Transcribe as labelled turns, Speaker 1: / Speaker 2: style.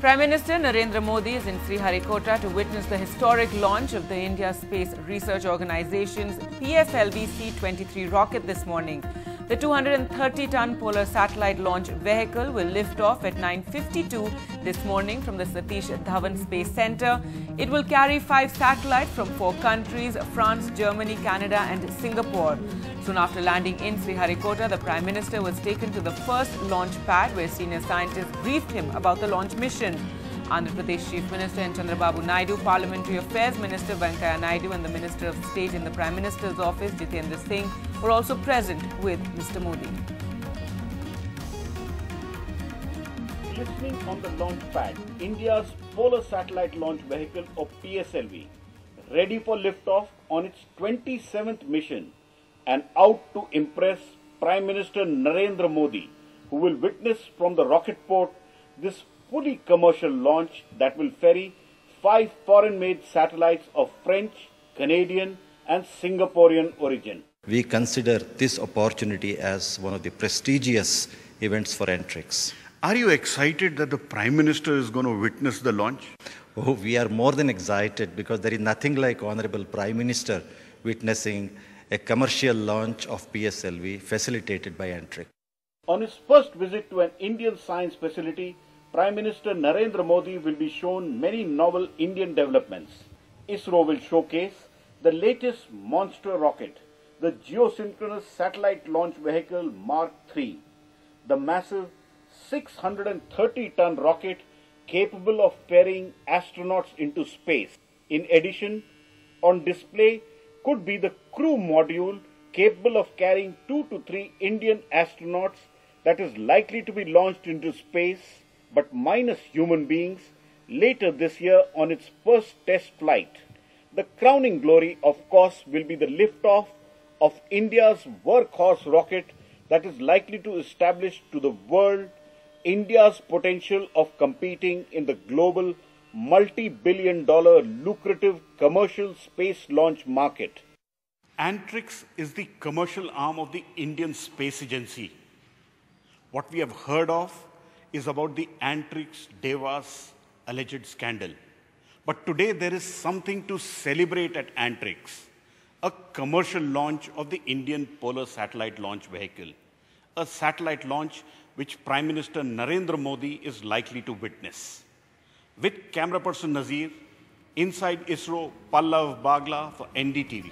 Speaker 1: Prime Minister Narendra Modi is in Sriharikota to witness the historic launch of the India Space Research Organization's PSLV C-23 rocket this morning. The 230-ton polar satellite launch vehicle will lift off at 9.52 this morning from the Satish Dhawan Space Center. It will carry five satellites from four countries, France, Germany, Canada and Singapore. Soon after landing in Sriharikota, the Prime Minister was taken to the first launch pad where senior scientists briefed him about the launch mission. Andhra Pradesh Chief Minister N. Chandrababu Naidu, Parliamentary Affairs Minister Venkaiah Naidu and the Minister of State in the Prime Minister's office, Jitendra Singh, were also present with Mr. Modi.
Speaker 2: Listening on the launch pad, India's Polar Satellite Launch Vehicle or PSLV, ready for liftoff on its 27th mission and out to impress Prime Minister Narendra Modi, who will witness from the rocket port this fully commercial launch that will ferry five foreign-made satellites of French, Canadian and Singaporean origin.
Speaker 3: We consider this opportunity as one of the prestigious events for Antrix.
Speaker 4: Are you excited that the Prime Minister is going to witness the launch?
Speaker 3: Oh, we are more than excited because there is nothing like Honorable Prime Minister witnessing a commercial launch of PSLV facilitated by Antrix.
Speaker 2: On his first visit to an Indian science facility, Prime Minister Narendra Modi will be shown many novel Indian developments. ISRO will showcase the latest monster rocket, the geosynchronous satellite launch vehicle Mark III, the massive 630 ton rocket capable of ferrying astronauts into space. In addition, on display could be the crew module capable of carrying two to three Indian astronauts that is likely to be launched into space but minus human beings later this year on its first test flight. The crowning glory, of course, will be the liftoff of India's workhorse rocket that is likely to establish to the world India's potential of competing in the global multi-billion dollar lucrative commercial space launch market.
Speaker 4: Antrix is the commercial arm of the Indian Space Agency. What we have heard of is about the Antrix Devas alleged scandal. But today there is something to celebrate at Antrix, a commercial launch of the Indian Polar Satellite Launch Vehicle, a satellite launch which Prime Minister Narendra Modi is likely to witness. With camera person Nazir, inside ISRO, Pallava Bagla for NDTV.